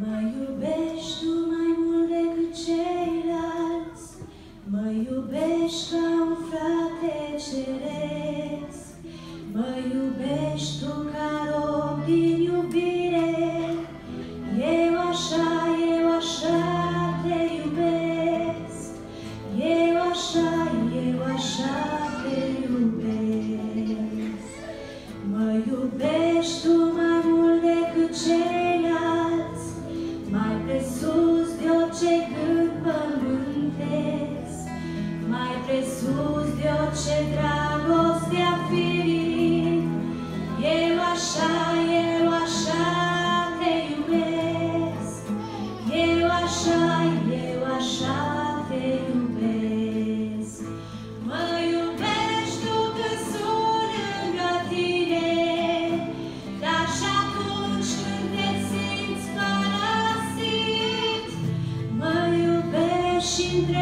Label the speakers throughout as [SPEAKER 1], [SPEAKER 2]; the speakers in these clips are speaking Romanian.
[SPEAKER 1] Mă iubești tu mai mult decât ceilalți, mă iubești ca un frate ceresc. Iisus, de orice dragoste a ferit, eu așa, eu așa te iubesc, eu așa, eu așa te iubesc. Mă iubești tu când sunt lângă tine, dar și atunci când te simți părăsit, mă iubești și între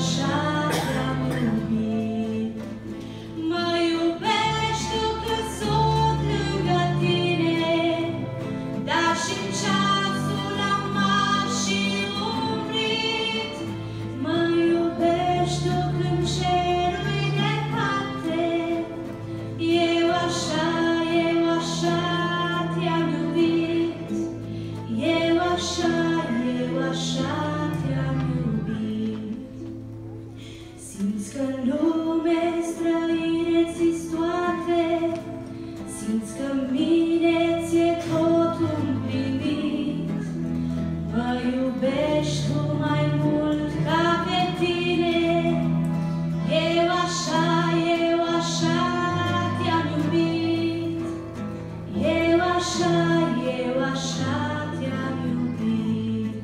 [SPEAKER 1] shine. așa, eu așa te-am iubit.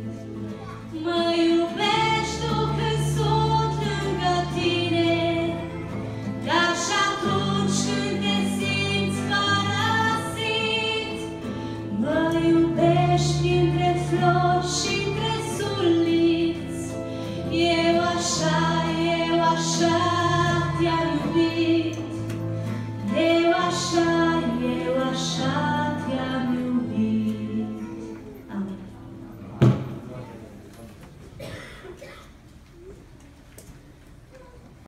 [SPEAKER 1] Mă iubești tu când sunt lângă tine, dar și atunci când te simți parasit. Mă între flori și între suliți. Eu așa, eu așa te-am iubit. Eu așa, eu așa